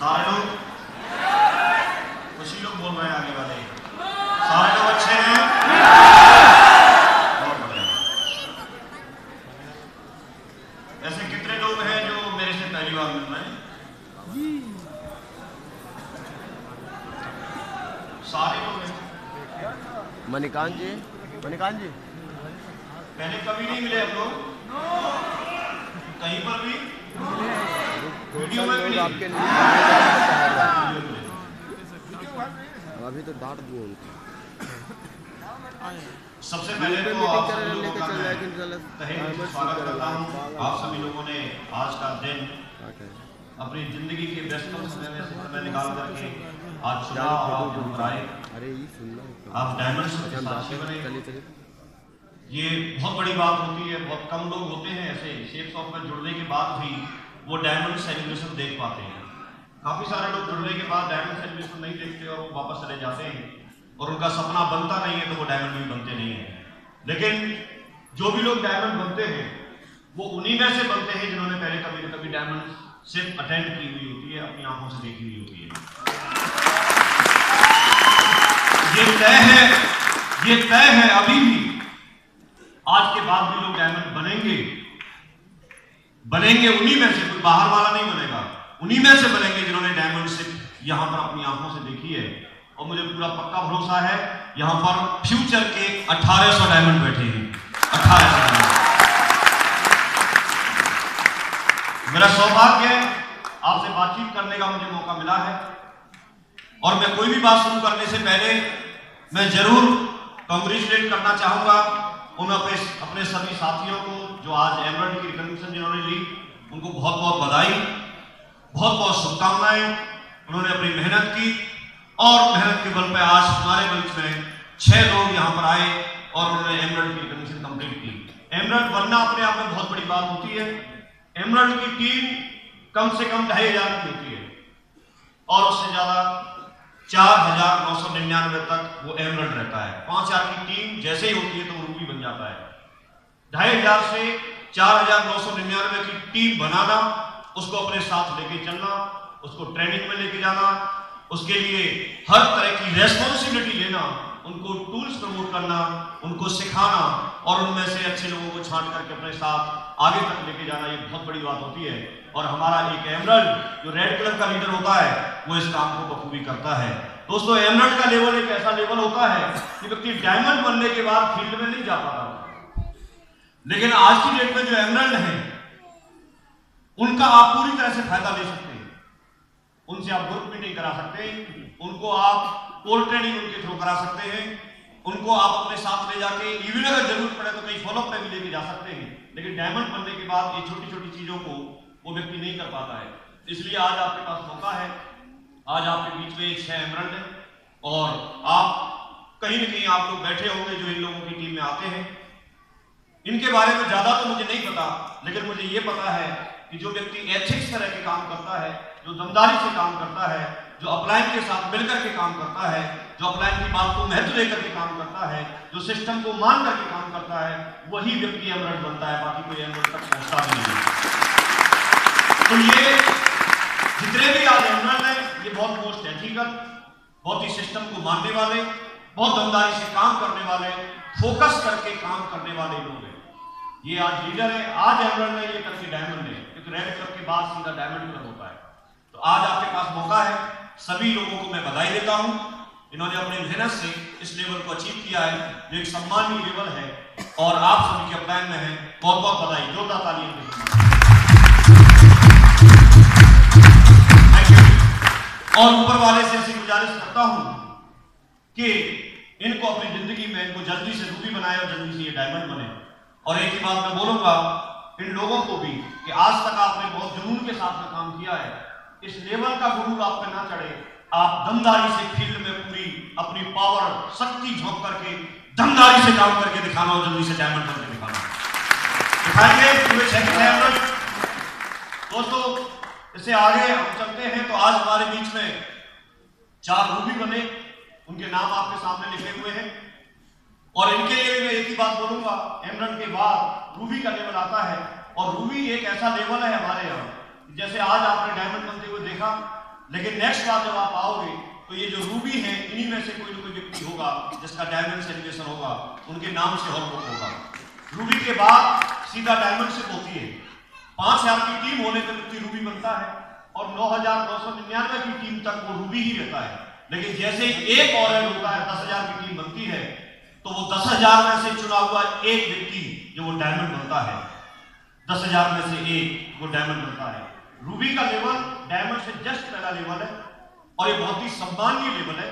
सारे लोग कुछ ही लोग बोल रहे हैं आगे वाले। सारे लोग अच्छे हैं? बहुत बढ़िया। ऐसे कितने लोग हैं जो मेरे से पहली बार मिल रहे हैं? सारे लोग हैं। मणिकांत जी। मणिकांत जी। पहले कभी नहीं मिले हम लोग? कहीं पर भी भी? लोग आपके लिए अभी तो डांट दिए उनको। सबसे पहले तो आप सभी लोगों का मैं रहा है। तहे स्वागत करता हूँ। आप सभी लोगों ने आज का दिन अपनी ज़िंदगी के व्यस्तम समय में समय निकाल करके आज और आप यहाँ पर आए। है आप डायमंड के साक्षी बने। ये बहुत बड़ी बात होती है बहुत कम लोग होते हैं ऐसे शेप्स ऑफ़ में जुड़ने के बाद भी। वो डायमंड सेलिब्रेशन देख पाते हैं। काफ़ी सारे लोग जुड़ने के बाद डायमंड सेलिब्रेशन नहीं देखते और वो वापस चले जाते हैं। और उनका सपना बनता नहीं है तो वो डायमंड भी बनते नहीं है। लेकिन जो भी लोग डायमंड बनते हैं, वो उन्हीं में से बनते हैं जिन्होंने पहले कभी ना कभी डायमंड सिर्फ़ अटेंड की हुई होती है, अपनी आँखों से देखी हुई होती है। ये तय है, ये तय है अभी भी। आज के बाद भी लोग डायमंड बनेंगे। बनेंगे उन्हीं में से, कोई बाहर वाला नहीं बनेगा। उन्हीं में से बनेंगे जिन्होंने डायमंड सिर्फ़ यहाँ पर अपनी आँखों से देखी है। और मुझे पूरा पक्का भरोसा है, यहाँ पर फ्यूचर के 1800 डायमंड बैठे हैं। 1800 मेरा सौभाग्य है, आपसे बातचीत करने का मुझे मौका मिला है। और मैं कोई भी बात शुरू करने से पहले मैं ज़रूर कॉन्ग्रेचुलेट करना चाहूँगा। उन अपने अपने सभी साथियों को जो आज एमरल्ड की रिकॉग्निशन जिन्होंने ली, उनको बहुत बहुत बधाई, बहुत बहुत शुभकामनाएँ। उन्होंने अपनी मेहनत की और मेहनत के बल पे आज हमारे बीच में छह लोग यहाँ पर आए और उन्होंने एमरल्ड की रिकॉग्निशन कंप्लीट की। एमरल्ड बनना अपने आप में बहुत बड़ी बात होती है। एमरल्ड की टीम कम से कम ढाई हज़ार की होती है। और उससे ज़्यादा चार हज़ार नौ सौ निन्यानवे तक वो एमरल्ड रहता है। पाँच हज़ार की टीम जैसे ही होती है तो रूबी बन जाता है। ढाई हज़ार से चार हज़ार नौ सौ निन्यानवे की टीम बनाना, उसको अपने साथ लेके चलना, उसको ट्रेनिंग में लेके जाना, उसके लिए हर तरह की रेस्पॉन्सिबिलिटी लेना, उनको टूल्स प्रमोट करना, उनको सिखाना और उनमें से अच्छे लोगों को छांट करके अपने साथ आगे तक लेके जाना, ये बहुत बड़ी बात होती है। और हमारा एक एमरल्ड जो रेड कलर का लीडर होता है, वो इस काम को बखूबी करता है। दोस्तों एमरल्ड का लेवल एक ऐसा लेवल होता है कि व्यक्ति डायमंड बनने के बाद फ़ील्ड में नहीं जा पाता। लेकिन आज की डेट में जो एमरल्ड है, उनका आप पूरी तरह से फ़ायदा ले सकते हैं। उनसे आप ग्रुप मीटिंग करा सकते हैं उनको आप कोल ट्रेनिंग उनके थ्रू करा सकते हैं, उनको आप अपने साथ ले जाके इवन अगर ज़रूरत पड़े तो कहीं फॉलोअप में भी लेके जा सकते हैं। लेकिन डायमंड बनने के बाद ये छोटी छोटी चीज़ों को वो व्यक्ति नहीं कर पाता है। इसलिए आज आपके पास मौका है। आज आपके बीच में छह एमरल्ड है और आप कहीं ना कहीं आप लोग बैठे होंगे जो इन लोगों की टीम में आते हैं। इनके बारे में ज़्यादा तो मुझे नहीं पता, लेकिन मुझे ये पता है कि जो व्यक्ति एथिक्स तरह के काम करता है, जो दमदारी से काम करता है, जो अपलाइन के साथ मिलकर के काम करता है, जो अपलाइन की बात को महत्व देकर के काम करता है, जो सिस्टम को मान करके काम करता है, वही व्यक्ति एमरल्ड बनता है, बाकी कोई एमरल्ड तक पहुँचता नहीं। तो ये जितने भी आज एमरल्ड है, ये बहुत मोस्ट एथिकल बहुत ही सिस्टम को मानने वाले, बहुत दमदारी से काम करने वाले फोकस करके काम करने वाले लोग हैं। ये आज लीडर है, आज एमरल्ड है, ये करके डायमंड है। क्योंकि रेड क्लब के बाद सीधा डायमंड क्लब होता है तो आज आपके पास मौका है, सभी लोगों को मैं बधाई देता हूँ। इन्होंने अपनी मेहनत से इस लेवल को अचीव किया है, जो एक सम्मानीय लेवल है, और आप सभी के प्लान में है। बहुत बहुत बधाई, जोरदार ताली और ऊपर वाले से ऐसी गुजारिश करता हूँ कि इनको अपनी ज़िंदगी में इनको जल्दी से रूबी बनाए और जल्दी से ये डायमंड बने। और एक ही बात मैं बोलूँगा, इन लोगों को भी कि आज तक आपने बहुत जुनून के साथ में काम किया है। इस लेवल का गुरूर आप पे ना चढ़े। आप दमदारी से फ़ील्ड में पूरी अपनी पावर शक्ति झोंक करके दमदारी से काम करके दिखाना और जल्दी से डायमंड करके दिखाना। दिखाएँगे छह डायमंड दोस्तों इससे आगे हम चलते हैं तो आज हमारे बीच में चार रूबी बने, उनके नाम आपके सामने लिखे हुए हैं। और इनके लिए मैं एक ही बात बोलूँगा एमरन के बाद रूबी का लेवल आता है, और रूबी एक ऐसा लेवल है हमारे यहाँ, जैसे आज आपने डायमंड बनते हुए देखा, लेकिन नेक्स्ट बार जब आप आओगे तो ये जो रूबी है, इन्हीं में से कोई ना कोई व्यक्ति होगा, जिसका डायमंड सेलिब्रेशन होगा, उनके नाम से हॉल होगा। रूबी के बाद सीधा डायमंड शिप होती है। पाँच हज़ार की टीम होने पर व्यक्ति रूबी बनता है और नौ हज़ार नौ सौ निन्यानवे की टीम तक वो रूबी ही रहता है। लेकिन जैसे ही एक और होता है, दस हज़ार की टीम बनती है तो वो दस हज़ार में से चुना हुआ एक व्यक्ति जो वो डायमंड बनता है। दस हज़ार में से एक वो डायमंड बनता है। रूबी का लेवल डायमंड से जस्ट पहला लेवल है और ये बहुत ही सम्मानीय लेवल है।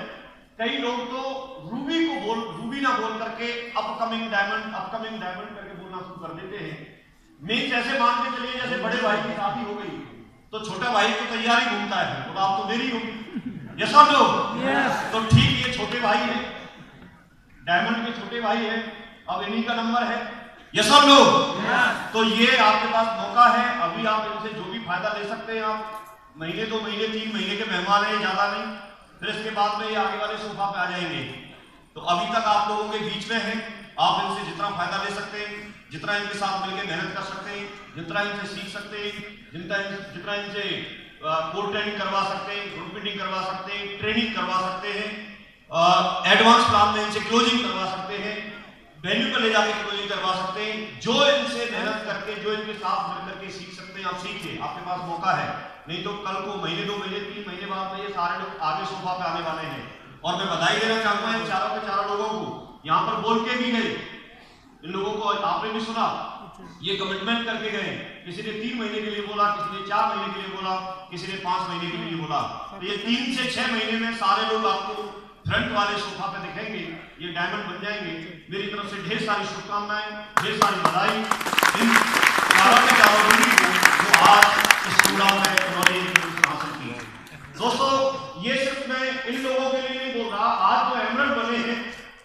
कई लोग तो रूबी को बोल, रूबी ना बोल करके अपकमिंग डायमंड अपकमिंग डायमंड करके बोलना शुरू कर देते हैं। मीन्स ऐसे मान के चलिए जैसे बड़े भाई की शादी हो गई तो छोटा भाई तो तैयारी घूमता है तो आप तो मेरी होगी। ये सब लोग तो ठीक ये छोटे भाई है। डायमंड के छोटे भाई है। अब इन्हीं का नंबर है। ये सब लोग तो ये आपके पास मौका है। अभी आप इनसे जो भी फ़ायदा ले सकते हैं आप। महीने दो महीने तीन महीने के मेहमान हैं ज़्यादा नहीं। फिर इसके बाद में ये आगे वाले सोफा पे आ जाएँगे। तो अभी तक आप लोगों के बीच में है। आप इनसे जितना फ़ायदा ले सकते हैं, जितना इनके साथ मिलकर मेहनत कर सकते हैं, जितना इनसे सीख सकते हैं जितना जितना इनसे कोड ट्रेनिंग करवा सकते हैं, ग्रुप मीटिंग करवा सकते हैं, ट्रेनिंग करवा सकते हैं एडवांस प्लान में इनसे क्लोजिंग करवा सकते हैं, वेन्यू पर ले जाके क्लोजिंग करवा सकते हैं, जो इनसे मेहनत करके, जो इनके साथ मिल करके सीख सकते हैं, आप सीखिए, आपके पास मौका है। नहीं तो कल को महीने दो महीने, तीन महीने बाद में ये सारे लोग आगे सोफा पे आने वाले हैं। और मैं बधाई देना चाहूँगा इन चारों के चारों लोगों को। यहाँ पर बोल के भी गए। इन लोगों को आपने भी सुना। ये कमिटमेंट करके गए। किसी ने तीन महीने के लिए बोला, किसी ने चार महीने के लिए बोला, किसी ने पाँच महीने के लिए बोला। तो ये तीन से छह महीने में सारे लोग आपको फ्रंट वाले सोफा पे दिखेंगे। ये डायमंड बन जाएँगे। मेरी तरफ़ से ढेर सारी शुभकामनाएँ, ढेर सारी बधाई। इन जो आज इस उन्होंने हासिल की दोस्तों, ये सिर्फ़ मैं इन लोगों के लिए नहीं बोल रहा। आज जो एमरल्ड बने हैं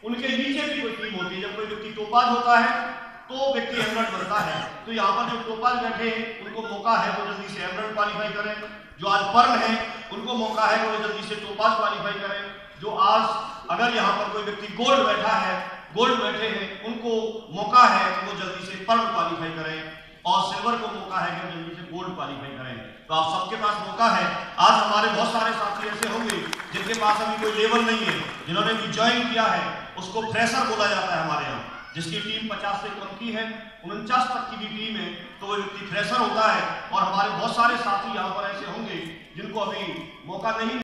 उनके नीचे भी कोई टीम होती है। जब कोई व्यक्ति टोपाज होता है तो व्यक्ति एमरल्ड बनता है। तो यहाँ पर जो टोपाज बैठे हैं, उनको मौका है वो जल्दी से एमरल्ड क्वालिफाई करें। जो आज पर्ल है, उनको मौका है वो जल्दी से टोपाज क्वालिफाई करें। जो आज अगर यहाँ पर कोई व्यक्ति गोल्ड बैठा है गोल्ड बैठे हैं, उनको मौका है वो जल्दी से पर्ल क्वालिफाई करें। और सिल्वर को मौका है कि जल्दी से गोल्ड क्वालिफाई करें। तो आप सबके पास मौका है। आज हमारे बहुत सारे साथी ऐसे होंगे जिनके पास अभी कोई लेवल नहीं है, जिन्होंने भी ज्वाइन किया है। उसको फ्रेशर बोला जाता है हमारे यहाँ। जिसकी टीम 50 से कम की है, उनचास तक की भी टीम है तो वो व्यक्ति फ्रेशर होता है और हमारे बहुत सारे साथी यहाँ पर ऐसे होंगे जिनको अभी मौका नहीं